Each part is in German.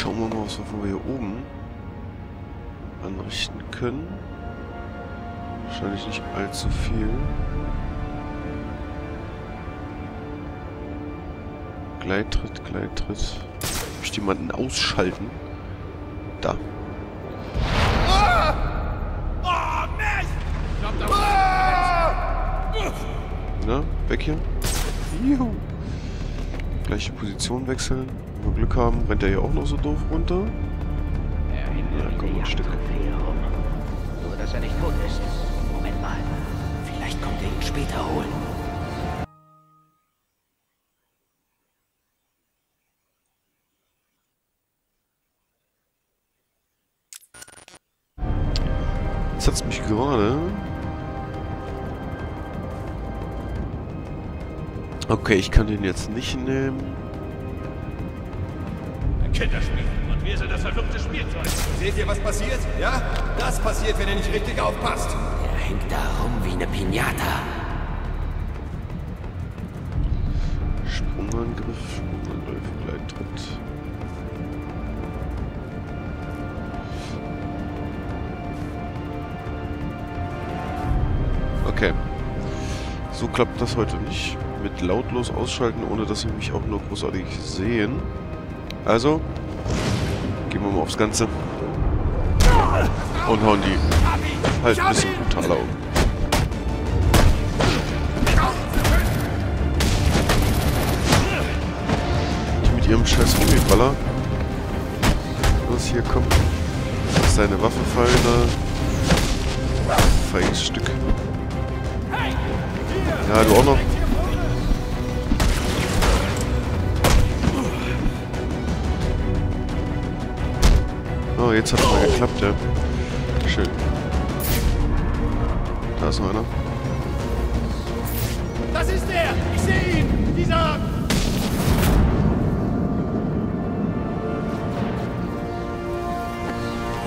Schauen wir mal, was wir hier oben anrichten können. Wahrscheinlich nicht allzu viel. Gleittritt, Gleittritt. Hab ich jemanden ausschalten? Da. Na, weg hier. Juhu. Gleiche Position wechseln. Glück haben, rennt er hier auch noch so doof runter. Ja, komm, ein Stück. Nur, dass er nicht tot ist. Moment mal. Vielleicht kommt er ihn später holen. Jetzt hat's mich gerade. Okay, ich kann den jetzt nicht nehmen. Kinderspiel. Und wir sind das verfluchte Spielzeug. Seht ihr, was passiert? Ja? Das passiert, wenn ihr nicht richtig aufpasst. Er hängt da rum wie eine Pinata. Sprungangriff, Sprungangriff, Gleittritt. Okay. So klappt das heute nicht. Mit lautlos ausschalten, ohne dass sie mich auch nur großartig sehen. Also, gehen wir mal aufs Ganze. Und hauen die halt ein bisschen brutaler um. Die mit ihrem scheiß Gummiballer. Was hier kommt. Lass deine Waffe fallen da. Feiges Stück. Ja, du auch noch. Oh, jetzt hat es mal geklappt, ja. Schön. Da ist noch einer. Das ist er! Ich sehe ihn! Dieser...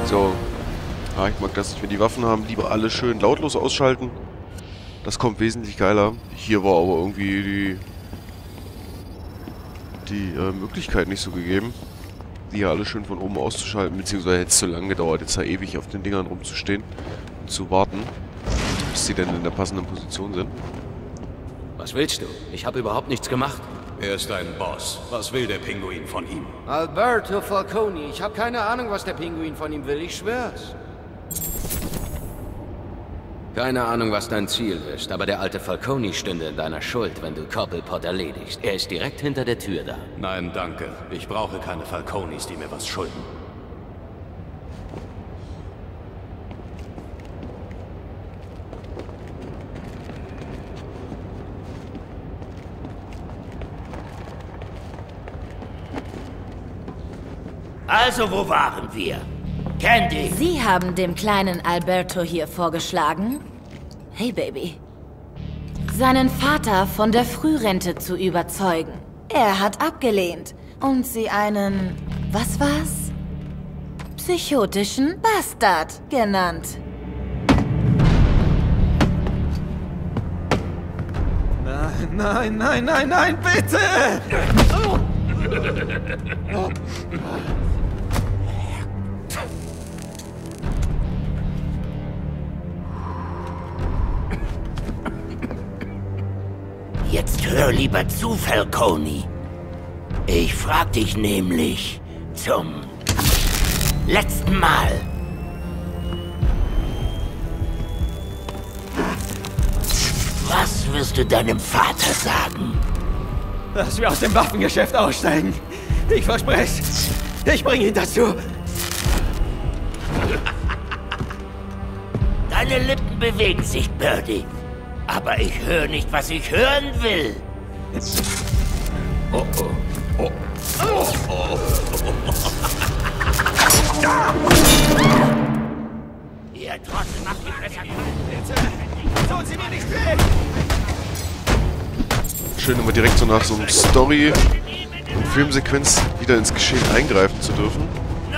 So. Ah, ich mag das nicht, wenn die Waffen haben. Lieber alle schön lautlos ausschalten. Das kommt wesentlich geiler. Hier war aber irgendwie die... die äh, Möglichkeit nicht so gegeben. Die ja alle schön von oben auszuschalten. Beziehungsweise hätte es zu lange gedauert, jetzt da ewig auf den Dingern rumzustehen. Und zu warten. Bis sie denn in der passenden Position sind. Was willst du? Ich habe überhaupt nichts gemacht. Er ist ein Boss. Was will der Pinguin von ihm? Alberto Falcone. Ich habe keine Ahnung, was der Pinguin von ihm will. Ich schwör's. Keine Ahnung, was dein Ziel ist, aber der alte Falcone stünde in deiner Schuld, wenn du Cobblepot erledigst. Er ist direkt hinter der Tür da. Nein, danke. Ich brauche keine Falconis, die mir was schulden. Also, wo waren wir? Candy, Sie haben dem kleinen Alberto hier vorgeschlagen? Hey, Baby. Seinen Vater von der Frührente zu überzeugen. Er hat abgelehnt und sie einen, was war's? Psychotischen Bastard genannt. Nein, nein, nein, nein, nein, bitte! jetzt hör lieber zu, Falcone. Ich frag dich nämlich zum letzten Mal. Was wirst du deinem Vater sagen? Dass wir aus dem Waffengeschäft aussteigen. Ich verspreche es. Ich bringe ihn dazu. Deine Lippen bewegen sich, Birdie. Aber ich höre nicht, was ich hören will. Oh oh. Oh. Oh oh. Ihr Trottel macht mich besser kalt. Tun Sie mir nicht weh! Schön immer direkt so nach so einem Story- und Filmsequenz wieder ins Geschehen eingreifen zu dürfen.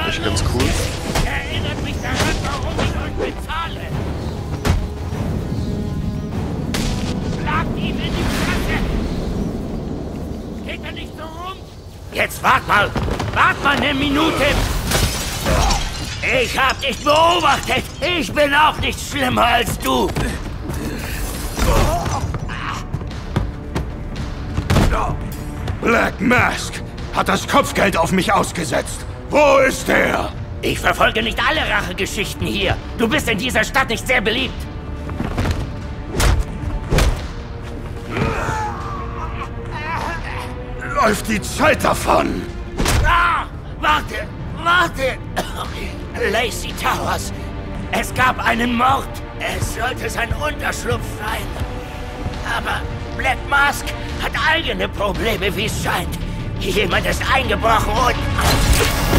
Echt ganz cool. Jetzt wart mal. Wart mal eine Minute. Ich hab dich beobachtet. Ich bin auch nicht schlimmer als du. Black Mask hat das Kopfgeld auf mich ausgesetzt. Wo ist er? Ich verfolge nicht alle Rachegeschichten hier. Du bist in dieser Stadt nicht sehr beliebt. Läuft die Zeit davon? Ah, warte, warte. Lacey Towers. Es gab einen Mord. Es sollte sein Unterschlupf sein. Aber Black Mask hat eigene Probleme, wie es scheint. Jemand ist eingebrochen und...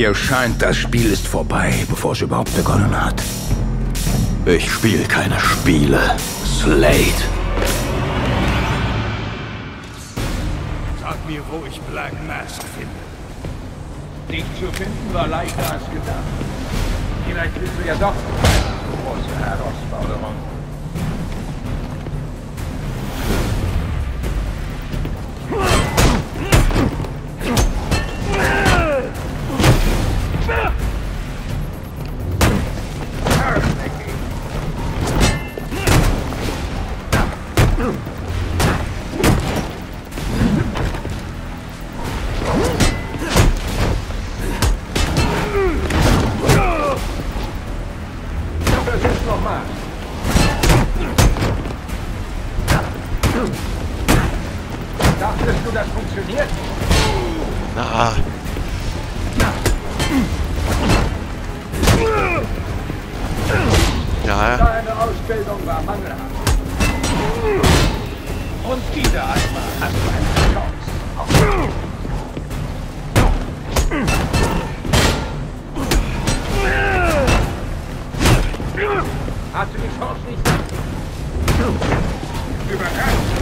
Mir scheint, das Spiel ist vorbei, bevor es überhaupt begonnen hat. Ich spiele keine Spiele. Slade. Sag mir, wo ich Black Mask finde. Dich zu finden war leichter als gedacht. Vielleicht bist du ja doch eine große Herausforderung. Deine Ausbildung war mangelhaft. Und wieder einmal hast du eine Chance. Hast du die Chance nicht? Überrascht.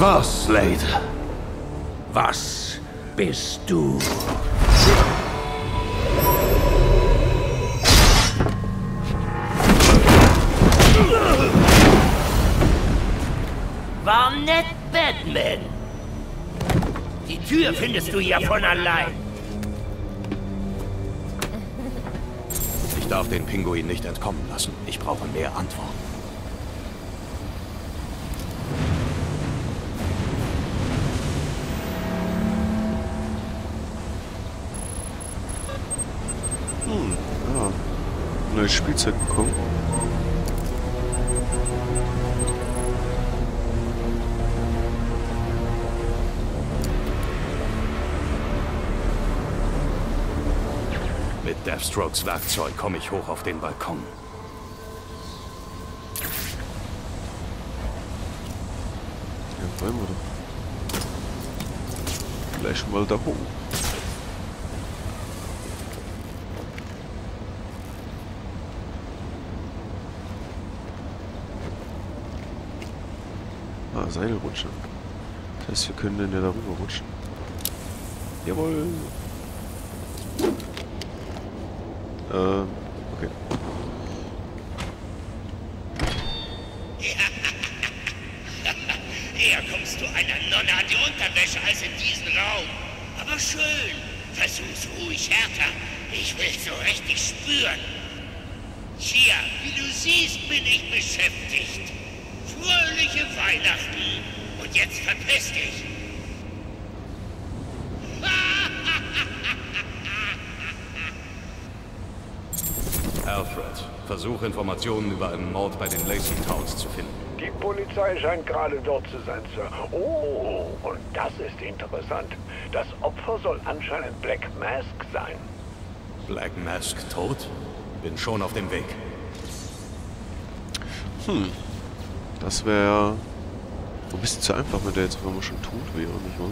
Das war's, Slade. Was bist du? War nett, Batman. Die Tür findest du ja von allein. Ich darf den Pinguin nicht entkommen lassen. Ich brauche mehr Antworten. Ah. Neues Spielzeug bekommen. Mit Deathstrokes Werkzeug komme ich hoch auf den Balkon. Ja, wollen wir doch. Gleich mal da hoch. Ah, Seilrutsche. Das heißt, wir können dann ja darüber rutschen. Jawohl. Äh, okay. Eher kommst du einer Nonne an die Unterwäsche als in diesen Raum. Aber schön. Versuch's ruhig härter. Ich will so richtig spüren. Tja, wie du siehst, bin ich beschäftigt. Fröhliche Weihnachten. Und jetzt verpiss dich. Alfred, versuche Informationen über einen Mord bei den Lacey Towns zu finden. Die Polizei scheint gerade dort zu sein, Sir. Oh, und das ist interessant. Das Opfer soll anscheinend Black Mask sein. Black Mask tot? Bin schon auf dem Weg. Das wäre ein bisschen zu einfach, wenn der jetzt wenn man schon tot wäre, nicht wahr?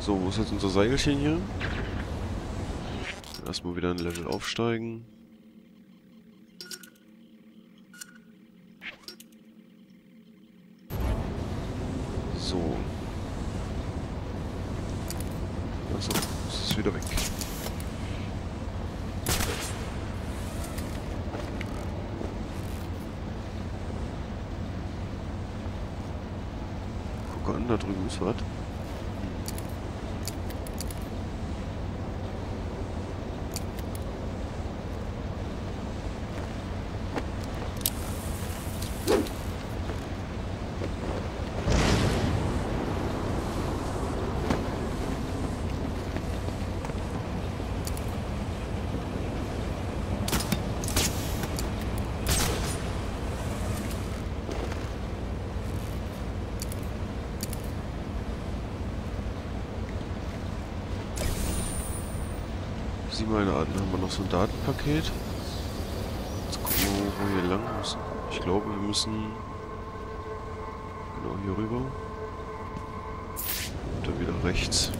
So, wo ist jetzt unser Seilchen hier? Erstmal wieder ein Level aufsteigen. So. Ist es wieder weg. Guck an, da drüben ist was. Sieh mal, da haben wir noch so ein Datenpaket. Jetzt gucken wir, wo wir lang müssen. Ich glaube, wir müssen genau hier rüber. Und dann wieder rechts.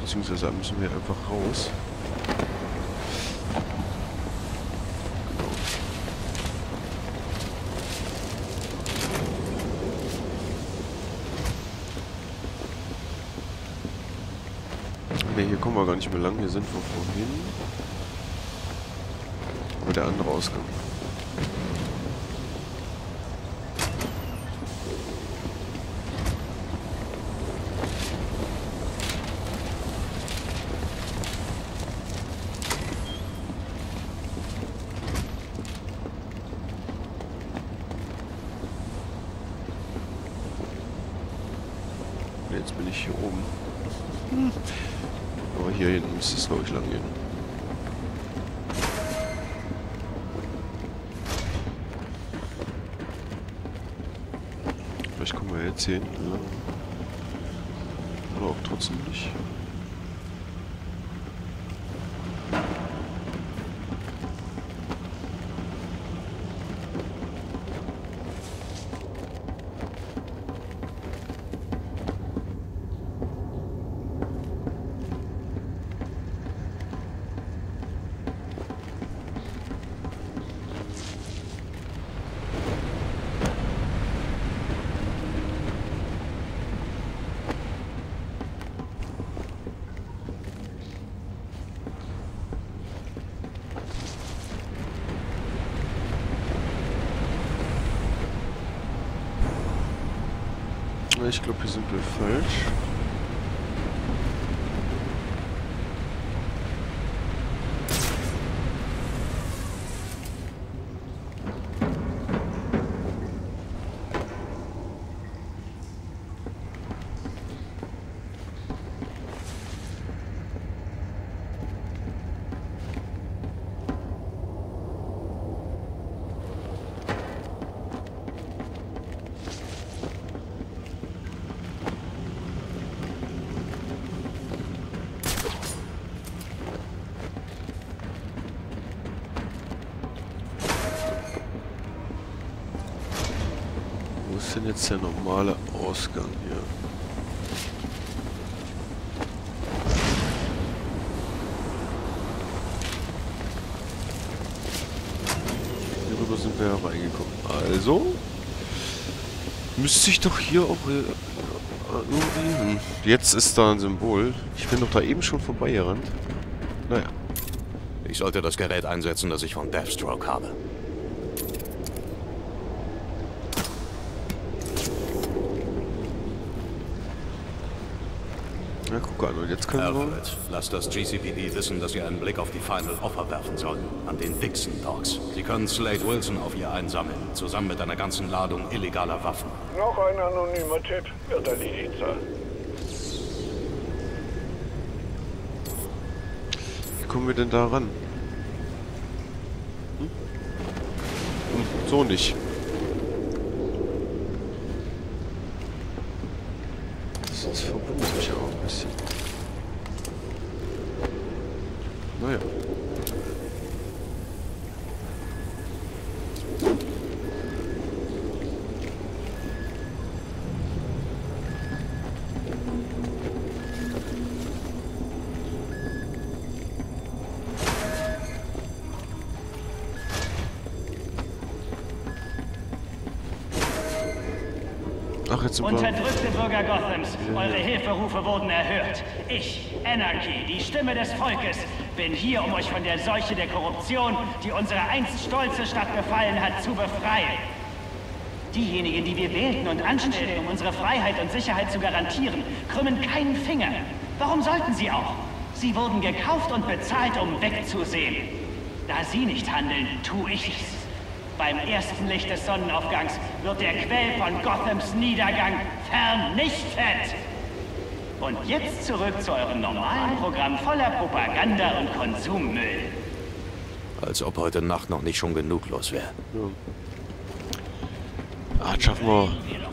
Beziehungsweise müssen wir einfach raus. Genau. Kommen wir gar nicht mehr lang. Hier sind wir vorhin. Aber der andere Ausgang. Jetzt bin ich hier oben. Aber hier hinten müsste es, glaube ich, lang gehen. Vielleicht kommen wir jetzt hier hinten lang. Oder auch trotzdem nicht. Ich glaube, hier sind wir falsch. Denn jetzt der normale Ausgang hier? Hierüber sind wir ja reingekommen. Also müsste ich doch hier auch äh, irgendwie... Hm. Jetzt ist da ein Symbol. Ich bin doch da eben schon vorbeigerannt. Naja. Ich sollte das Gerät einsetzen, das ich von Deathstroke habe. An. Und jetzt können wir... Alfred, lasst das GCPD wissen, dass sie einen Blick auf die Final Offer werfen sollten. An den Dixon Dogs. Sie können Slade Wilson auf ihr einsammeln. Zusammen mit einer ganzen Ladung illegaler Waffen. Noch ein anonymer Tipp wird erledigt sein. Wie kommen wir denn da ran? Hm? Hm, so nicht. Ach, jetzt wir... Unterdrückte Bürger Gothams, eure Hilferufe wurden erhört. Ich, Anarchy, die Stimme des Volkes, bin hier, um euch von der Seuche der Korruption, die unsere einst stolze Stadt befallen hat, zu befreien. Diejenigen, die wir wählten und anstellten, um unsere Freiheit und Sicherheit zu garantieren, krümmen keinen Finger. Warum sollten sie auch? Sie wurden gekauft und bezahlt, um wegzusehen. Da sie nicht handeln, tue ich's. Beim ersten Licht des Sonnenaufgangs wird der Quell von Gothams Niedergang vernichtet. Und jetzt zurück zu eurem normalen Programm voller Propaganda und Konsummüll. Als ob heute Nacht noch nicht schon genug los wäre. Ah, das schaffen wir.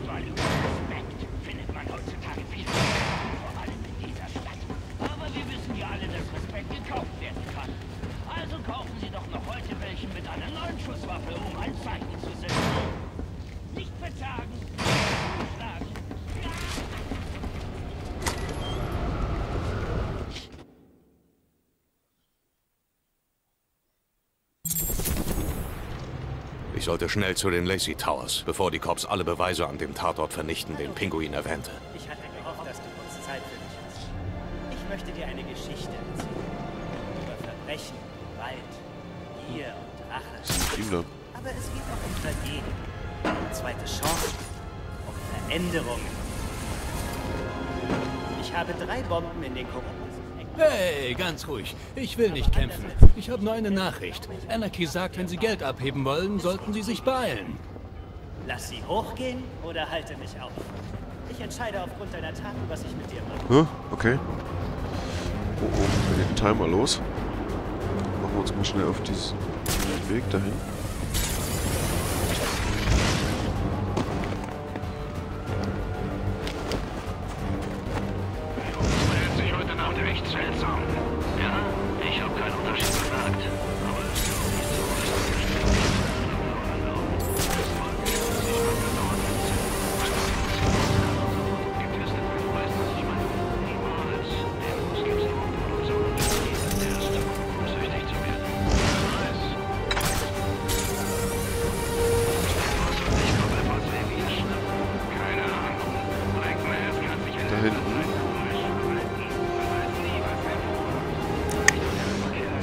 Ich sollte schnell zu den Lacey Towers, bevor die Cops alle Beweise an dem Tatort vernichten, den Pinguin erwähnte. Ich hatte gehofft, dass du kurz Zeit für mich hast. Ich möchte dir eine Geschichte erzählen. Über Verbrechen, Gewalt, Gier und Rache. Aber es geht auch um Tragedien, um zweite Chancen, um Veränderungen. Ich habe drei Bomben in den korrupten Hey, ganz ruhig. Ich will nicht kämpfen. Ich habe nur eine Nachricht. Anarchy sagt, wenn Sie Geld abheben wollen, sollten Sie sich beeilen. Lass sie hochgehen oder halte mich auf. Ich entscheide aufgrund deiner Taten, was ich mit dir mache. Hä? Okay. Oh, oh, wir den Timer los. Machen wir uns mal schnell auf diesen Weg dahin.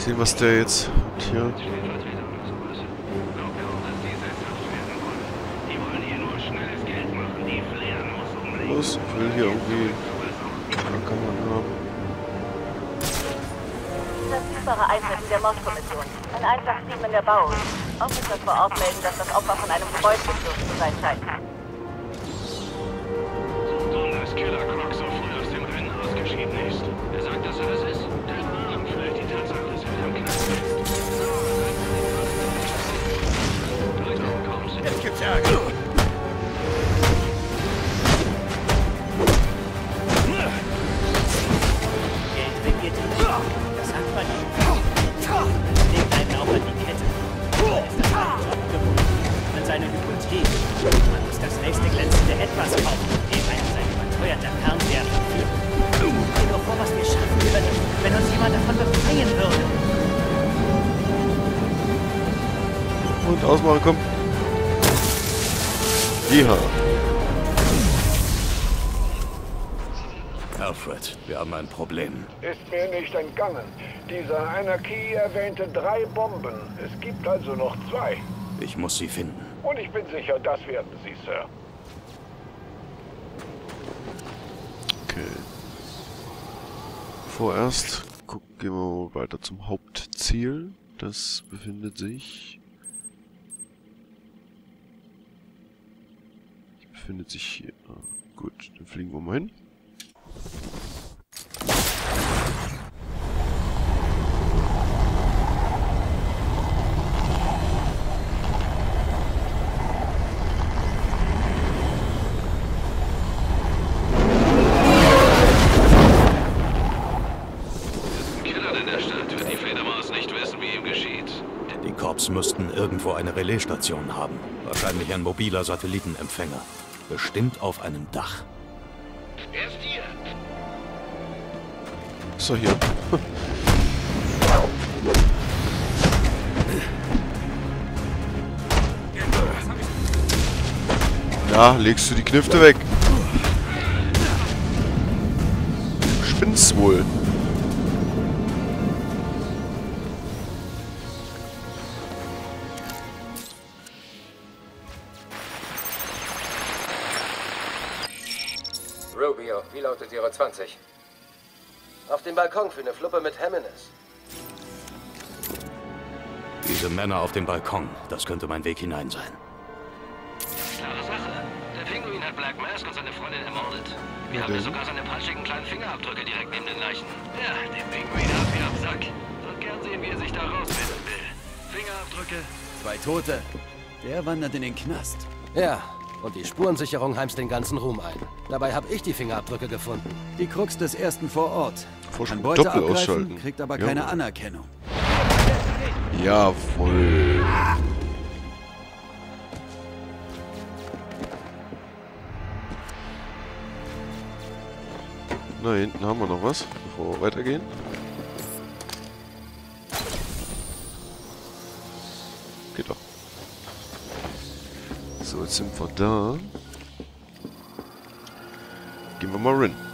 Sehen, was der jetzt hat hier. Los, ich will hier irgendwie Kamera haben. Verfügbare Einheiten der Mordkommission. Ein Einsatzteam in der Bau. Officer vor Ort melden, dass das Opfer von einem Gebäudesturz zu sein scheint. Ausmachen, komm. Ja. Alfred, wir haben ein Problem. Ist mir nicht entgangen. Dieser Anarchie erwähnte drei Bomben. Es gibt also noch zwei. Ich muss sie finden. Und ich bin sicher, das werden Sie, Sir. Okay. Vorerst gucken, gehen wir mal weiter zum Hauptziel. Das befindet sich... befindet sich hier. Ah, gut, dann fliegen wir mal hin. Killer in der Stadt wird die Fledermaus nicht wissen, wie ihm geschieht. Die Korps müssten irgendwo eine Relaisstation haben. Wahrscheinlich ein mobiler Satellitenempfänger. Bestimmt auf einem Dach. Er ist hier. So, hier. Ja, legst du die Knifte weg. Spinnst wohl. 20? Auf dem Balkon für eine Fluppe mit Jimenez. Diese Männer auf dem Balkon, das könnte mein Weg hinein sein. Klare Sache. Der Pinguin hat Black Mask und seine Freundin ermordet. Wir haben ja sogar seine palschigen kleinen Fingerabdrücke direkt neben den Leichen. Ja, den Pinguin haben wir am Sack. Und gern sehen, wie er sich da rausfinden will. Fingerabdrücke. Zwei Tote. Der wandert in den Knast. Ja, und die Spurensicherung heimst den ganzen Ruhm ein. Dabei habe ich die Fingerabdrücke gefunden. Die Krux des ersten vor Ort. Kann Beute abgreifen, ausschalten. kriegt aber Ja. keine Anerkennung. Jawohl. Na, hinten haben wir noch was, bevor wir weitergehen. So, jetzt sind wir da. Gehen wir mal rein.